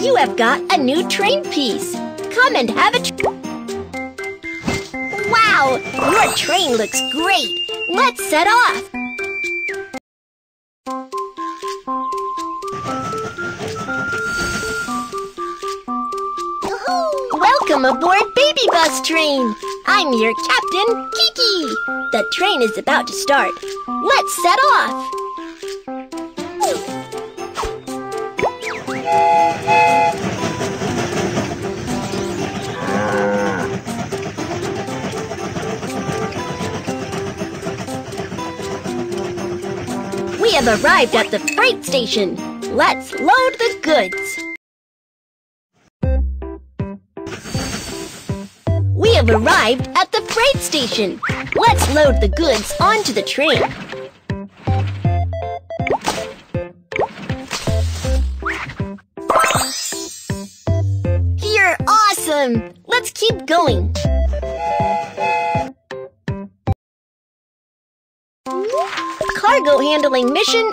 You have got a new train piece. Come and have a Wow! Your train looks great. Let's set off. Welcome aboard Baby Bus Train. I'm your captain, Kiki. The train is about to start. Let's set off. We have arrived at the freight station. Let's load the goods. We have arrived at the freight station. Let's load the goods onto the train. You're awesome! Let's keep going. Cargo handling mission